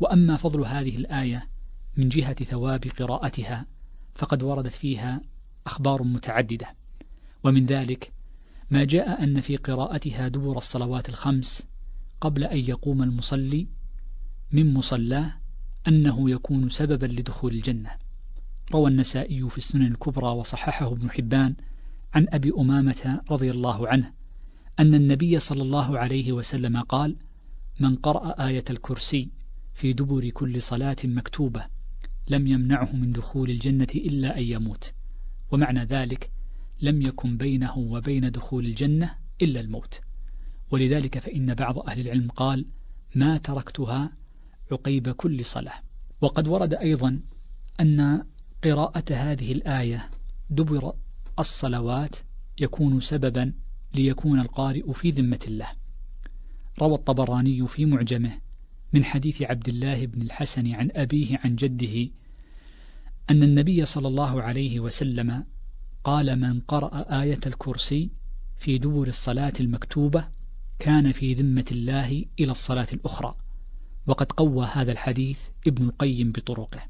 وأما فضل هذه الآية من جهة ثواب قراءتها فقد وردت فيها أخبار متعددة. ومن ذلك ما جاء أن في قراءتها دبر الصلوات الخمس قبل أن يقوم المصلي من مصلاه أنه يكون سببا لدخول الجنة. روى النسائي في السنن الكبرى وصححه ابن حبان عن أبي أمامة رضي الله عنه أن النبي صلى الله عليه وسلم قال من قرأ آية الكرسي في دبر كل صلاة مكتوبة لم يمنعه من دخول الجنة إلا أن يموت. ومعنى ذلك لم يكن بينه وبين دخول الجنة إلا الموت. ولذلك فإن بعض أهل العلم قال ما تركتها عقيب كل صلاة. وقد ورد أيضا أن قراءة هذه الآية دبر الصلوات يكون سببا ليكون القارئ في ذمة الله. روى الطبراني في معجمه من حديث عبد الله بن الحسن عن أبيه عن جده أن النبي صلى الله عليه وسلم قال من قرأ آية الكرسي في دبر الصلاة المكتوبة كان في ذمة الله إلى الصلاة الأخرى وقد قوى هذا الحديث ابن القيم بطرقه.